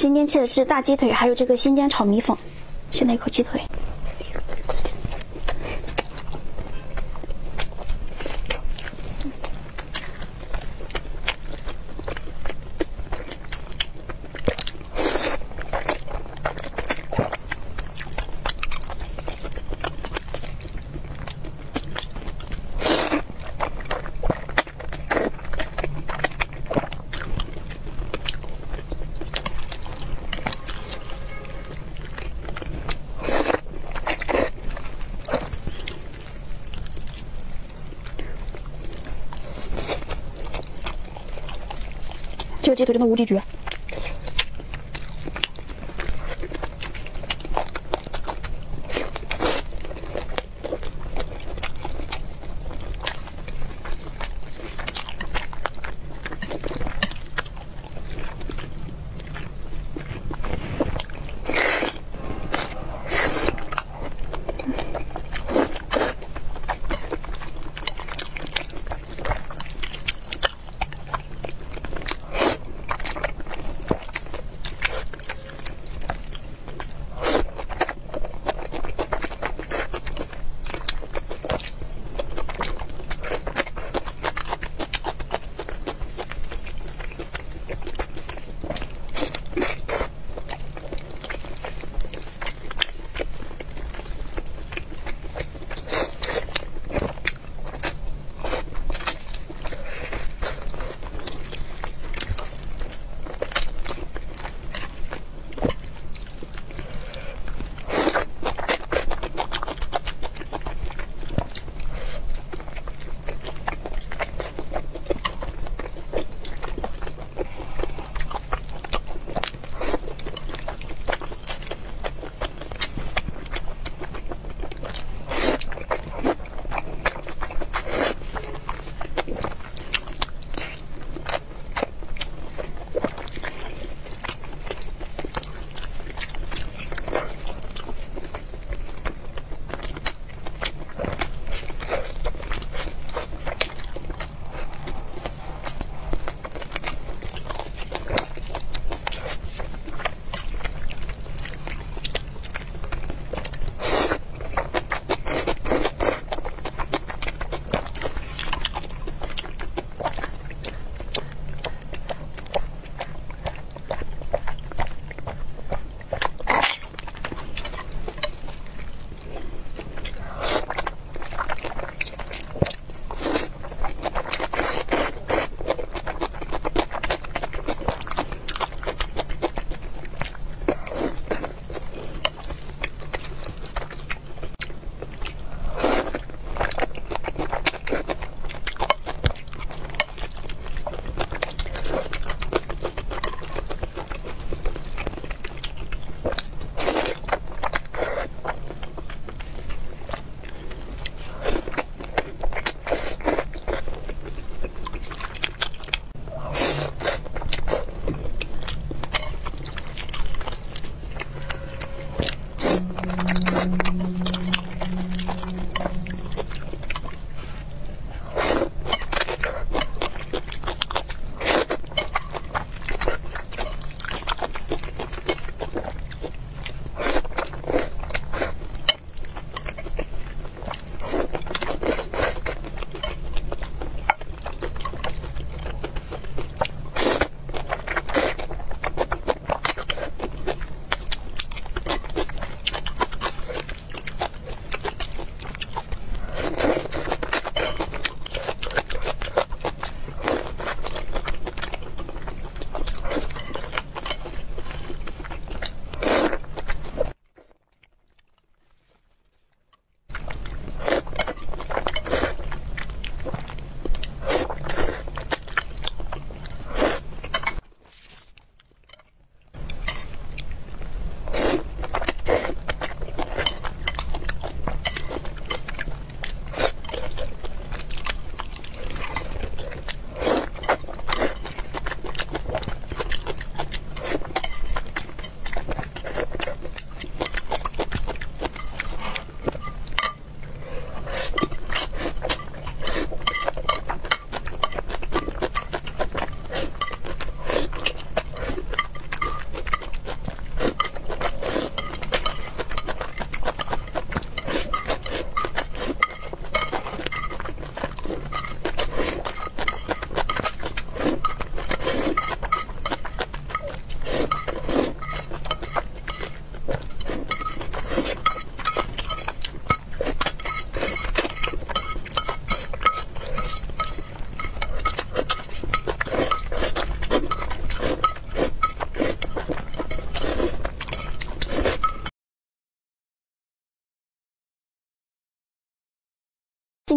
今天吃的是大鸡腿，还有这个新疆炒米粉。先来一口鸡腿。鸡腿真的无敌绝。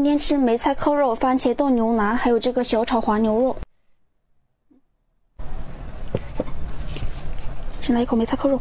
今天吃梅菜扣肉、番茄炖牛腩，还有这个小炒黄牛肉。先来一口梅菜扣肉。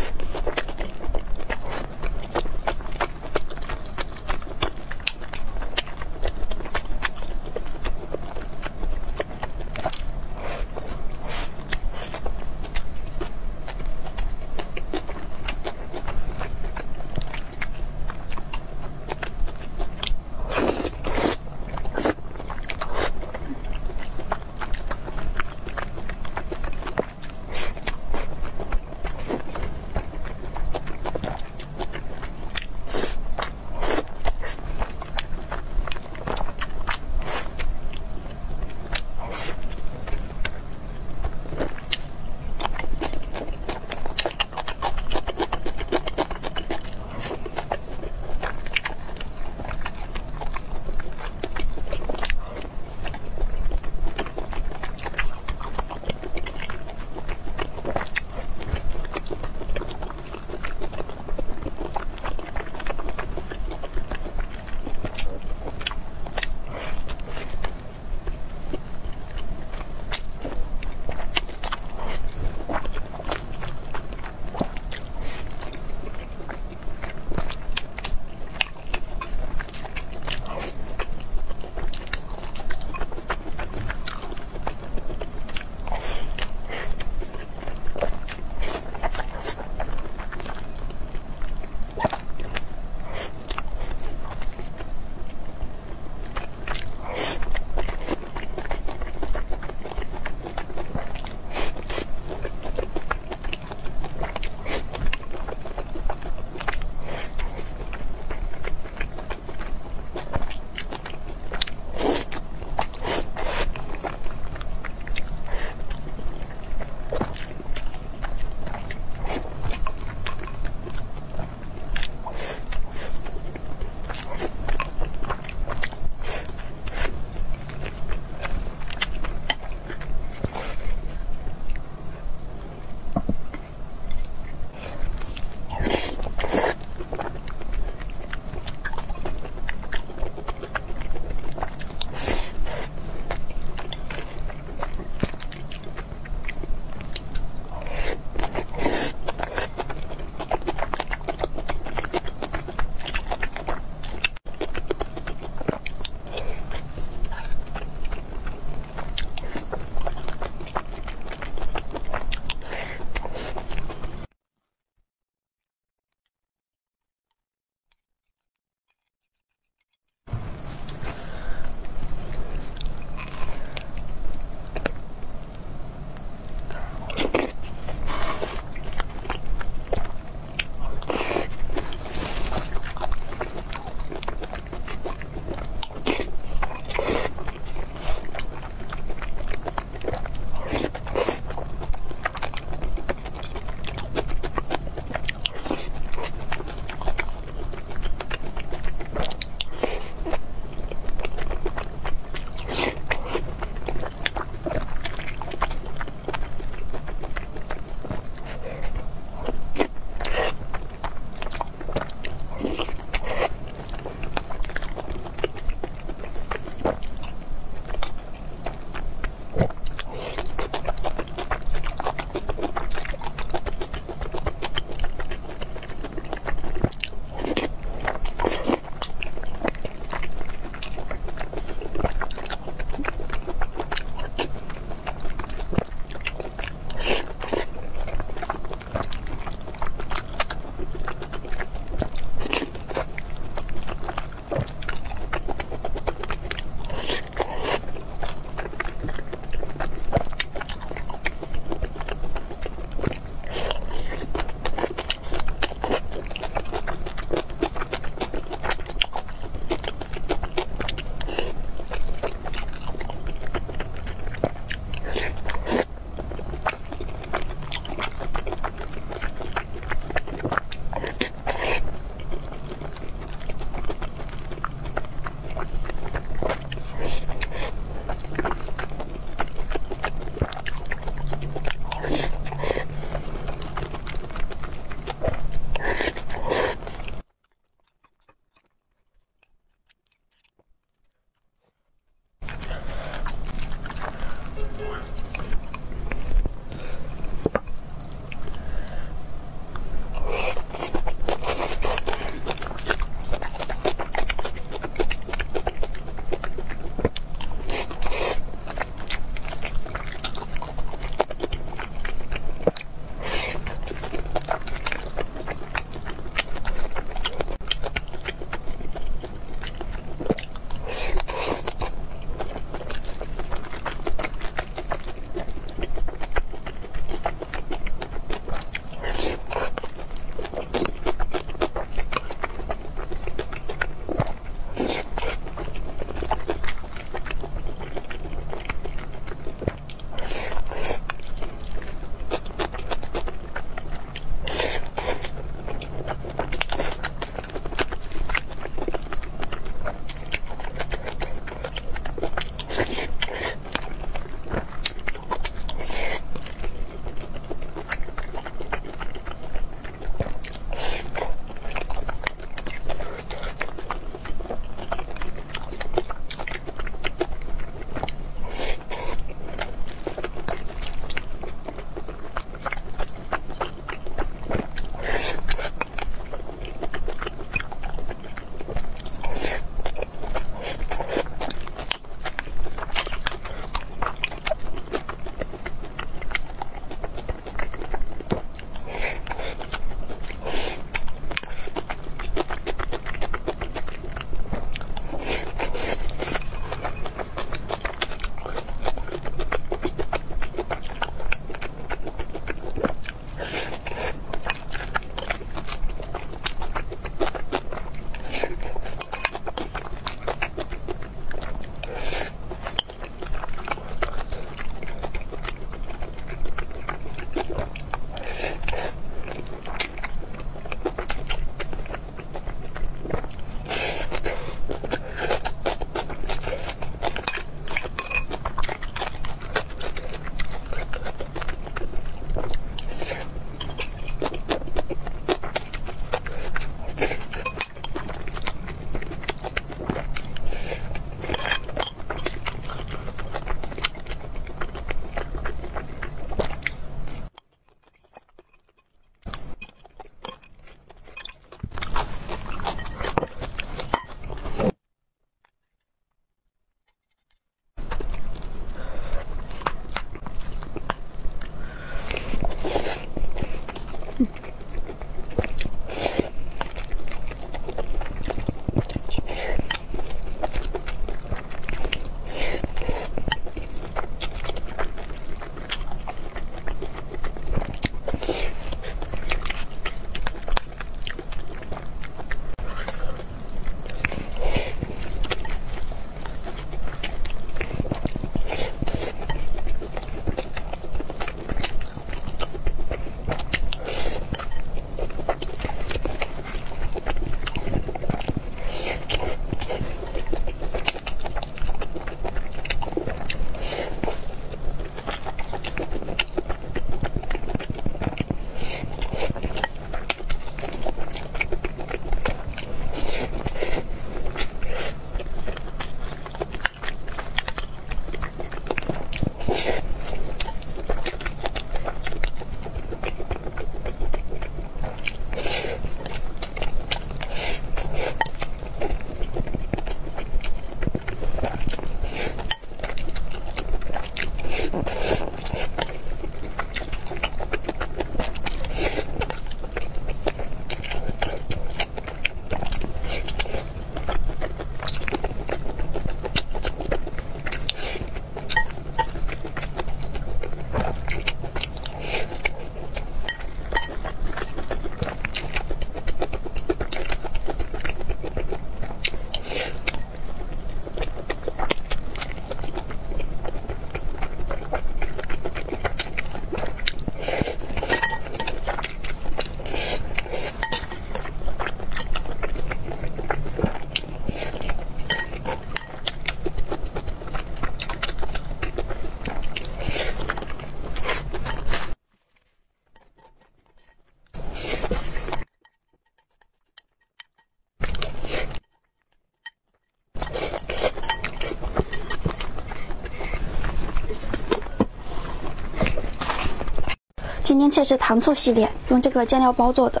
今天这是糖醋系列，用这个酱料包做的。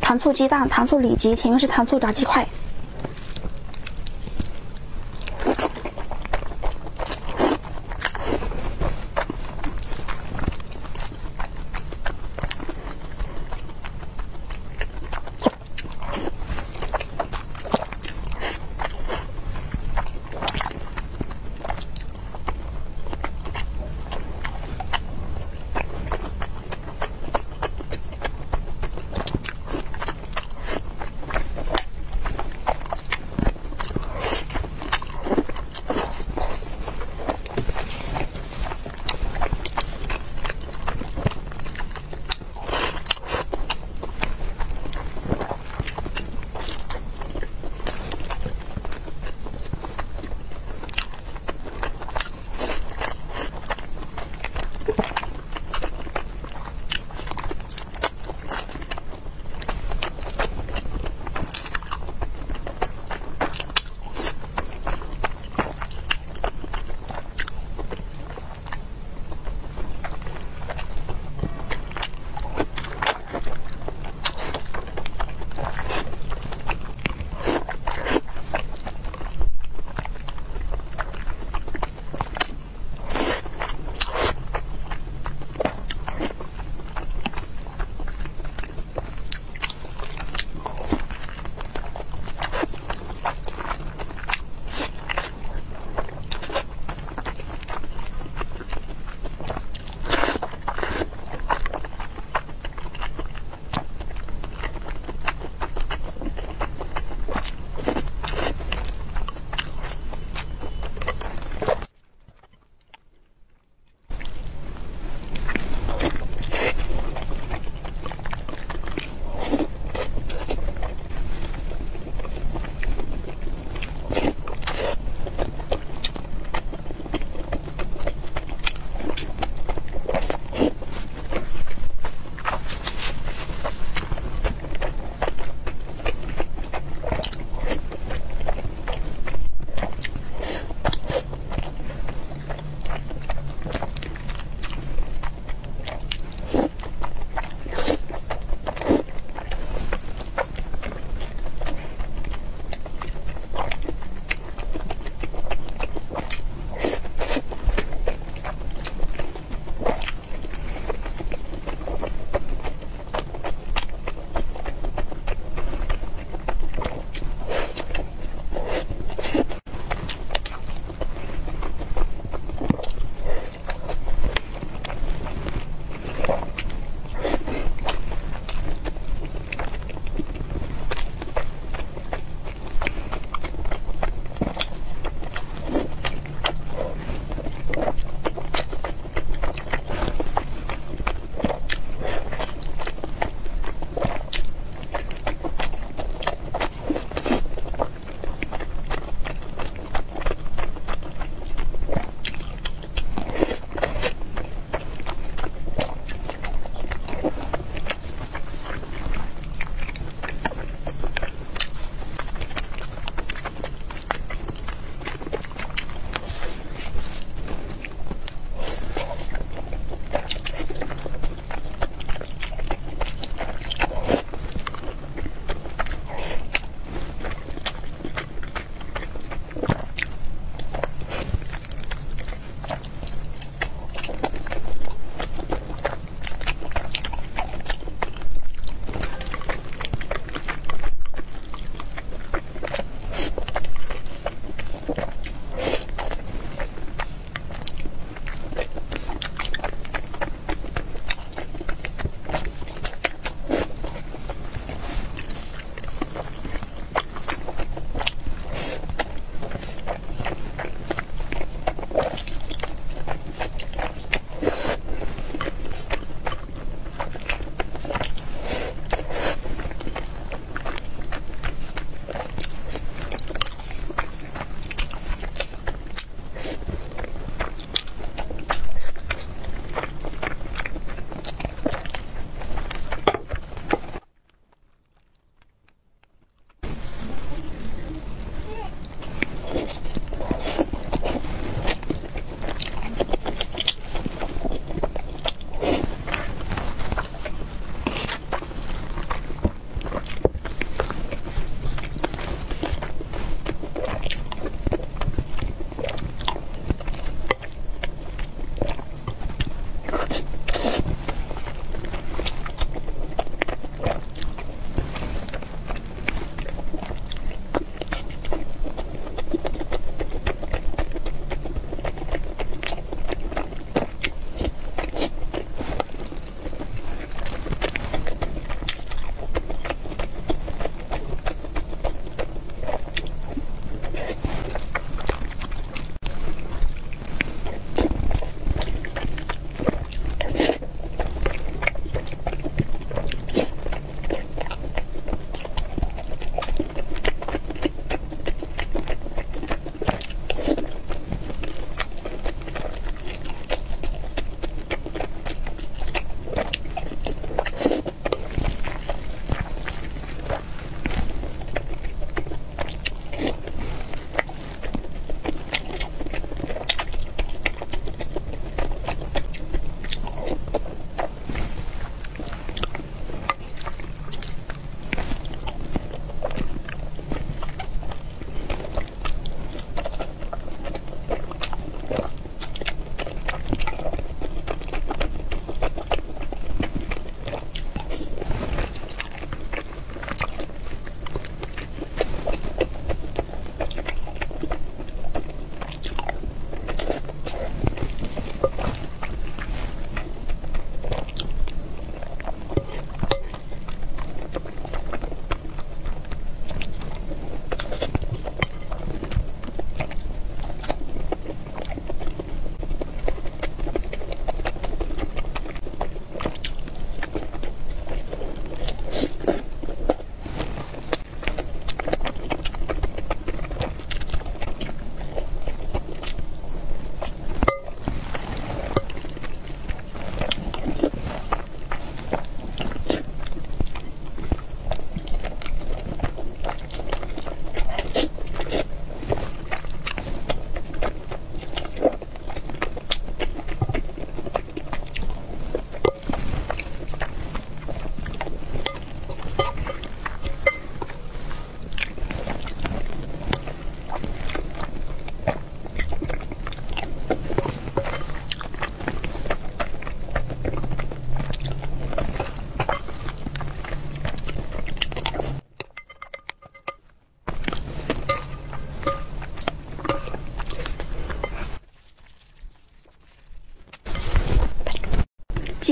糖醋鸡蛋、糖醋里脊，前面是糖醋炸鸡块。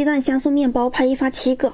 鸡蛋香酥面包拍一发七个。